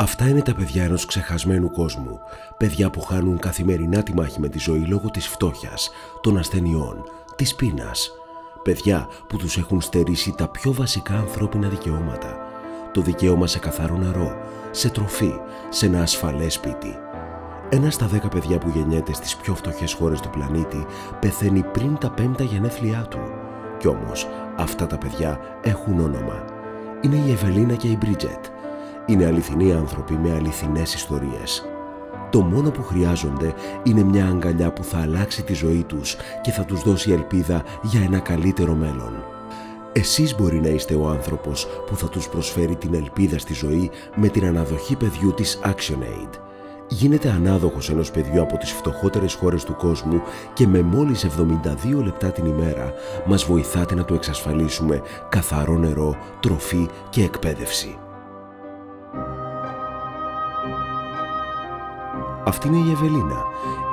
Αυτά είναι τα παιδιά ενός ξεχασμένου κόσμου. Παιδιά που χάνουν καθημερινά τη μάχη με τη ζωή λόγω της φτώχειας, των ασθενειών, της πείνας. Παιδιά που τους έχουν στερήσει τα πιο βασικά ανθρώπινα δικαιώματα. Το δικαίωμα σε καθαρό νερό, σε τροφή, σε ένα ασφαλές σπίτι. Ένα στα δέκα παιδιά που γεννιέται στις πιο φτωχές χώρες του πλανήτη πεθαίνει πριν τα πέμπτα γενέθλιά του. Κι όμως αυτά τα παιδιά έχουν όνομα. Είναι η Ευελίνα και η Μπρίτζετ. Είναι αληθινοί άνθρωποι με αληθινές ιστορίες. Το μόνο που χρειάζονται είναι μια αγκαλιά που θα αλλάξει τη ζωή τους και θα τους δώσει ελπίδα για ένα καλύτερο μέλλον. Εσείς μπορεί να είστε ο άνθρωπος που θα τους προσφέρει την ελπίδα στη ζωή με την αναδοχή παιδιού της ActionAid. Γίνετε ανάδοχος ενός παιδιού από τις φτωχότερες χώρες του κόσμου και με μόλις 72 λεπτά την ημέρα μας βοηθάτε να του εξασφαλίσουμε καθαρό νερό, τροφή και εκπαίδευση. Αυτή είναι η Ευελίνα.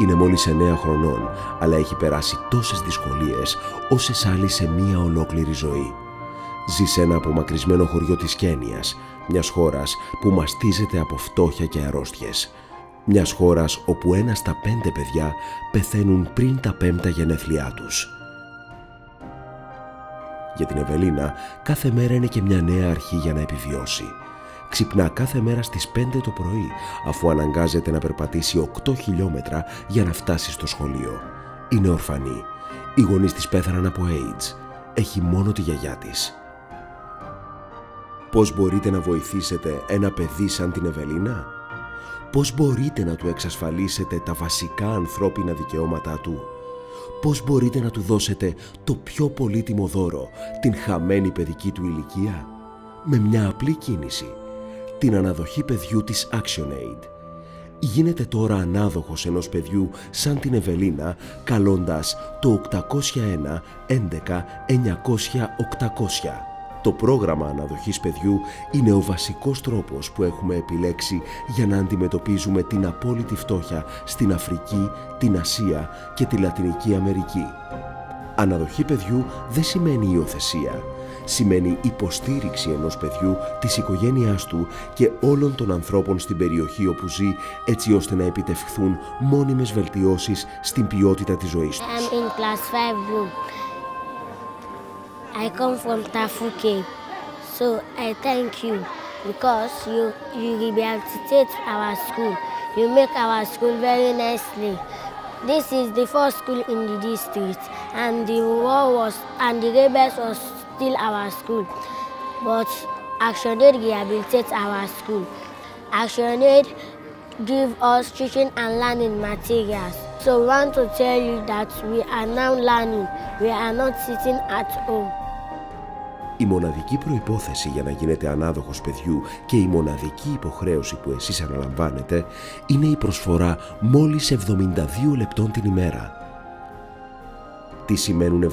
Είναι μόλις 9 χρονών, αλλά έχει περάσει τόσες δυσκολίες όσες άλλοι σε μία ολόκληρη ζωή. Ζει σε ένα απομακρυσμένο χωριό της Κένιας, μιας χώρας που μαστίζεται από φτώχεια και αρρώστιες. Μιας χώρας όπου ένα στα πέντε παιδιά πεθαίνουν πριν τα πέμπτα γενέθλιά τους. Για την Ευελίνα, κάθε μέρα είναι και μια νέα αρχή για να επιβιώσει – Ξυπνά κάθε μέρα στις 5 το πρωί, αφού αναγκάζεται να περπατήσει 8 χιλιόμετρα για να φτάσει στο σχολείο. Είναι ορφανή. Οι γονείς της πέθαναν από AIDS. Έχει μόνο τη γιαγιά της. Πώς μπορείτε να βοηθήσετε ένα παιδί σαν την Ευελίνα; Πώς μπορείτε να του εξασφαλίσετε τα βασικά ανθρώπινα δικαιώματά του; Πώς μπορείτε να του δώσετε το πιο πολύτιμο δώρο, την χαμένη παιδική του ηλικία; Με μια απλή κίνηση την αναδοχή παιδιού της ActionAid. Γίνεται τώρα ανάδοχος ενός παιδιού σαν την Ευελίνα καλώντας το 801 11 900 800. Το πρόγραμμα αναδοχής παιδιού είναι ο βασικός τρόπος που έχουμε επιλέξει για να αντιμετωπίζουμε την απόλυτη φτώχεια στην Αφρική, την Ασία και τη Λατινική Αμερική. Αναδοχή παιδιού δεν σημαίνει υιοθεσία σημαίνει υποστήριξη ενός παιδιού, της οικογένειάς του και όλων των ανθρώπων στην περιοχή όπου ζει έτσι ώστε να επιτευχθούν μόνιμες βελτιώσεις στην ποιότητα της ζωής τους. I'm in class 5 group. I come from Tafuke. So I thank you because you, you rehabilitate our school. You make our school very nicely. This is the first school in the district and the war was and the rebels was still our school. But ActionAid rehabilitates our school. ActionAid give us teaching and learning materials. So we want to tell you that we are now learning. We are not sitting at home. Η μοναδική προϋπόθεση για να γίνετε ανάδοχος παιδιού και η μοναδική υποχρέωση που εσείς αναλαμβάνετε είναι η προσφορά μόλις 72 λεπτών την ημέρα τι σημαίνουν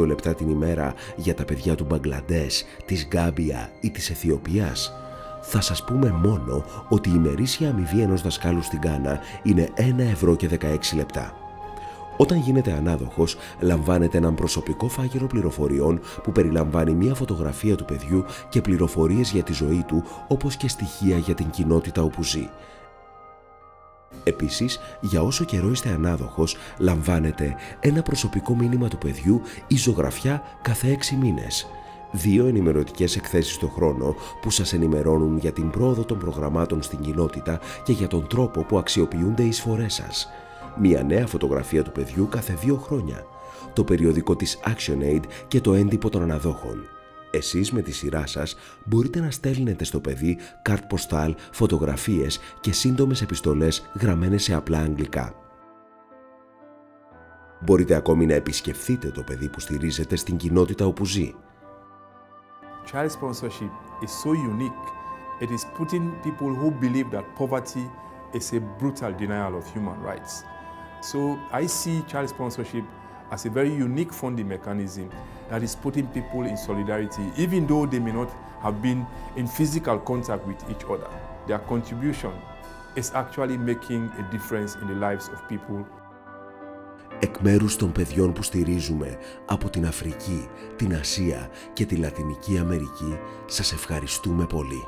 72 λεπτά την ημέρα για τα παιδιά του Μπαγκλαντές, της Γκάμπια ή της Αιθιοπίας; Θα σας πούμε μόνο ότι η μερίσια αμοιβή ενός δασκάλου στην Κάνα είναι 1 ευρώ και 16 λεπτά. Όταν γίνεται ανάδοχος, λαμβάνετε έναν προσωπικό φάκελο πληροφοριών που περιλαμβάνει μία φωτογραφία του παιδιού και πληροφορίες για τη ζωή του, όπως και στοιχεία για την κοινότητα όπου ζει. Επίσης, για όσο καιρό είστε ανάδοχος, λαμβάνετε ένα προσωπικό μήνυμα του παιδιού ή ζωγραφιά κάθε έξι μήνες. Δύο ενημερωτικές εκθέσεις το χρόνο που σας ενημερώνουν για την πρόοδο των προγραμμάτων στην κοινότητα και για τον τρόπο που αξιοποιούνται οι εισφορές σας. Μια νέα φωτογραφία του παιδιού κάθε δύο χρόνια. Το περιοδικό της ActionAid και το έντυπο των αναδόχων. Εσείς με τη σειρά σας μπορείτε να στέλνετε στο παιδί καρτ ποστάλ, φωτογραφίες και σύντομες επιστολές γραμμένες σε απλά αγγλικά. Μπορείτε ακόμη να επισκεφθείτε το παιδί που στηρίζετε στην κοινότητα όπου ζει. Child sponsorship is so unique. It is putting people who believe that poverty is a brutal denial of human rights. So I see child sponsorship as a very unique funding mechanism that is putting people in solidarity, even though they may not have been in physical contact with each other. Their contribution is actually making a difference in the lives of people. Εκ μέρους των παιδιών που στηρίζουμε από την Αφρική, την Ασία και τη Λατινική Αμερική, σας ευχαριστούμε πολύ.